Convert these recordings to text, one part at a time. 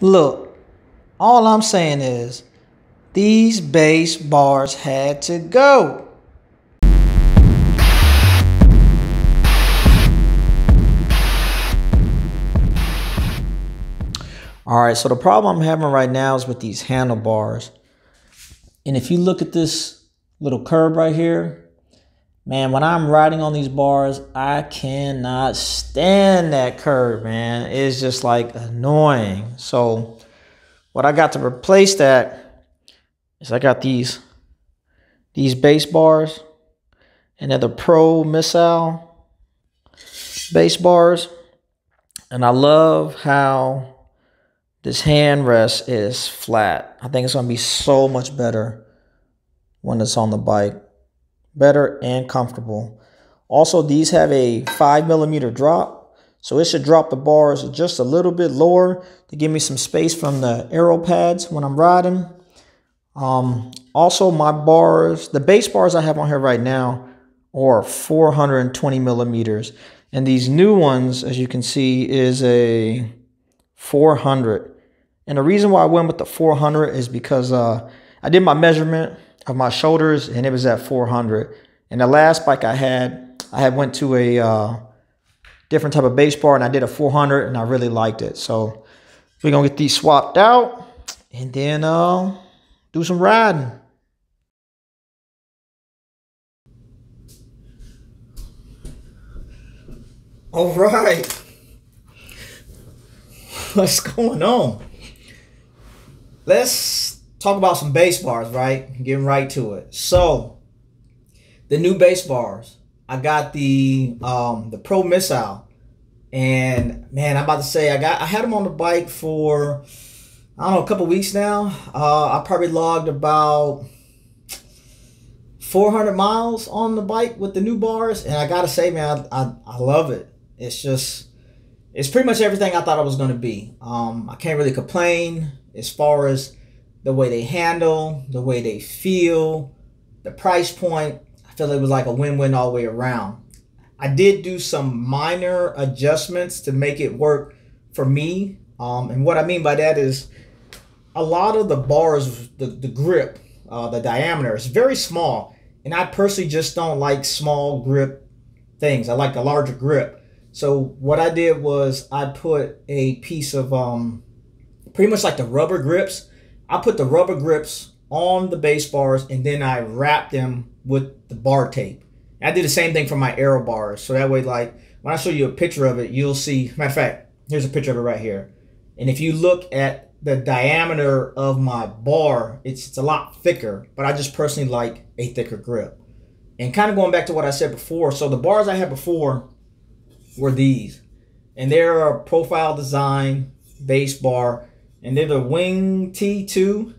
Look, all I'm saying is these base bars had to go. All right, so the problem I'm having right now is with these handlebars. And if you look at this little curve right here, man, when I'm riding on these bars, I cannot stand that curve, man. It's just like annoying. So what I got to replace that is I got these these base bars and they're the Pro Missile base bars. And I love how this hand rest is flat. I think it's to be so much better when it's on the bike. Better and comfortable. Also, these have a 5 millimeter drop. So it should drop the bars just a little bit lower to give me some space from the aero pads when I'm riding. Um, also, my bars, the base bars I have on here right now are 420 millimeters. And these new ones, as you can see, is a 400. And the reason why I went with the 400 is because uh, I did my measurement of my shoulders and it was at 400. And the last bike I had, I had went to a uh, different type of base bar and I did a 400 and I really liked it. So we're gonna get these swapped out and then uh, do some riding. All right. What's going on? Let's talk about some base bars, right? Getting right to it. So, the new base bars. I got the um the Pro Missile. And man, I'm about to say I got I had them on the bike for I don't know, a couple weeks now. Uh I probably logged about 400 miles on the bike with the new bars and I got to say man, I, I I love it. It's just it's pretty much everything I thought it was going to be. Um, I can't really complain as far as the way they handle, the way they feel, the price point. I feel it was like a win-win all the way around. I did do some minor adjustments to make it work for me. Um, and what I mean by that is a lot of the bars, the, the grip, uh, the diameter is very small. And I personally just don't like small grip things. I like a larger grip. So what I did was I put a piece of um, pretty much like the rubber grips. I put the rubber grips on the base bars and then I wrapped them with the bar tape. I did the same thing for my aero bars. So that way, like when I show you a picture of it, you'll see. Matter of fact, here's a picture of it right here. And if you look at the diameter of my bar, it's, it's a lot thicker, but I just personally like a thicker grip. And kind of going back to what I said before, so the bars I had before were these. And they're a profile design base bar. And they're the Wing T2.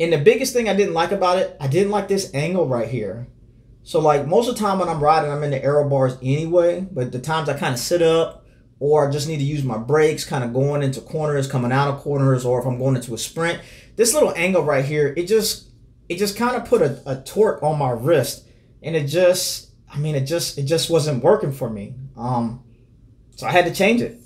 And the biggest thing I didn't like about it, I didn't like this angle right here. So like most of the time when I'm riding, I'm in the aero bars anyway. But the times I kind of sit up or I just need to use my brakes, kind of going into corners, coming out of corners, or if I'm going into a sprint. This little angle right here, it just it just kind of put a, a torque on my wrist. And it just, I mean, it just it just wasn't working for me. Um, so I had to change it.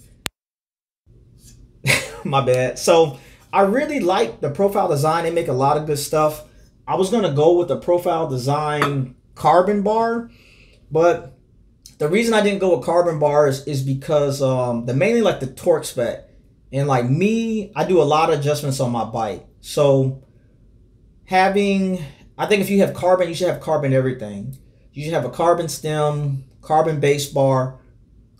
My bad. So I really like the profile design. They make a lot of good stuff. I was gonna go with the profile design carbon bar, but the reason I didn't go with carbon bars is because um, the mainly like the torque spec. And like me, I do a lot of adjustments on my bike. So having, I think if you have carbon, you should have carbon everything. You should have a carbon stem, carbon base bar,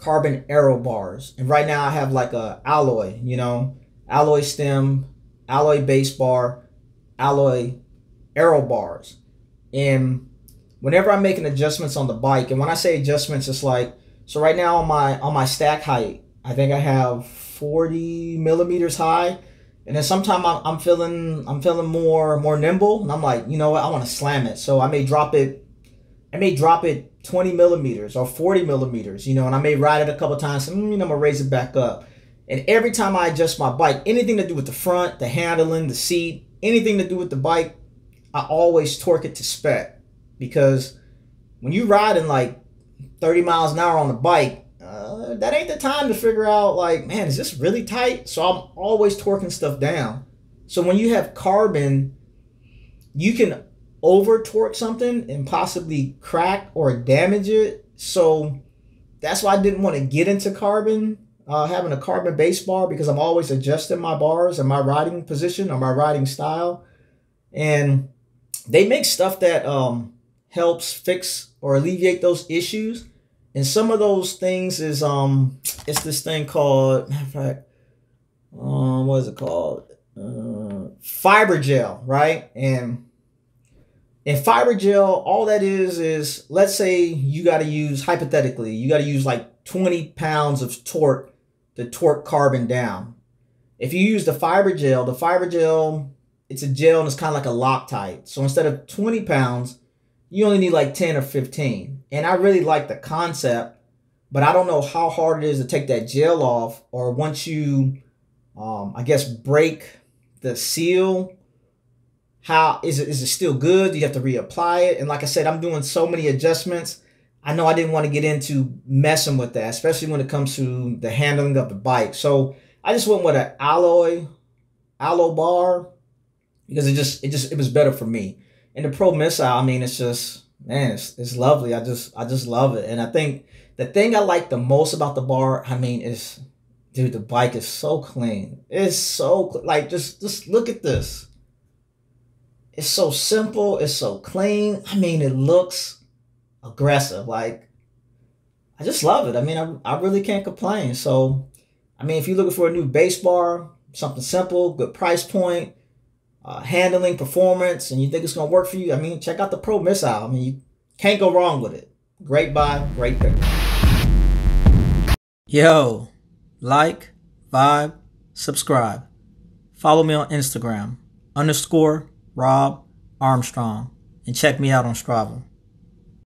carbon aero bars. And right now I have like a alloy, you know, alloy stem, alloy base bar, alloy aero bars. And whenever I'm making adjustments on the bike, and when I say adjustments, it's like so right now on my on my stack height, I think I have 40 millimeters high. And then sometimes I'm, I'm feeling I'm feeling more more nimble, and I'm like, you know what, I want to slam it. So I may drop it, I may drop it 20 millimeters or 40 millimeters, you know, and I may ride it a couple times, and, you know, I'm gonna raise it back up. And every time I adjust my bike, anything to do with the front, the handling, the seat, anything to do with the bike, I always torque it to spec. Because when you ride in like 30 miles an hour on the bike, uh, that ain't the time to figure out like, man, is this really tight? So I'm always torquing stuff down. So when you have carbon, you can over torque something and possibly crack or damage it. So that's why I didn't want to get into carbon, uh, having a carbon base bar because I'm always adjusting my bars and my riding position or my riding style. And they make stuff that um, helps fix or alleviate those issues. And some of those things is um it's this thing called matter of fact, um, what is it called? Uh, fiber gel, right? And in fiber gel, all that is is let's say you got to use hypothetically, you got to use like 20 pounds of torque to torque carbon down. If you use the fiber gel, the fiber gel, it's a gel and it's kind of like a Loctite. So instead of 20 pounds, you only need like 10 or 15. And I really like the concept, but I don't know how hard it is to take that gel off or once you, um, I guess, break the seal how is it is it still good? Do you have to reapply it? And like i said i'm doing so many adjustments. I know i didn't want to get into messing with that especially when it comes to the handling of the bike. So i just went with an alloy alloy bar because it just it just it was better for me. And the pro missile i mean it's just man it's, it's lovely. I just i just love it. And i think the thing i like the most about the bar i mean is dude the bike is so clean. It's so like just just look at this it's so simple. It's so clean. I mean, it looks aggressive. Like, I just love it. I mean, I, I really can't complain. So, I mean, if you're looking for a new base bar, something simple, good price point, uh, handling, performance, and you think it's going to work for you, I mean, check out the Pro Missile. I mean, you can't go wrong with it. Great buy, great pick. Yo, like, vibe, subscribe. Follow me on Instagram, underscore Robb Armstrong, and check me out on Strava.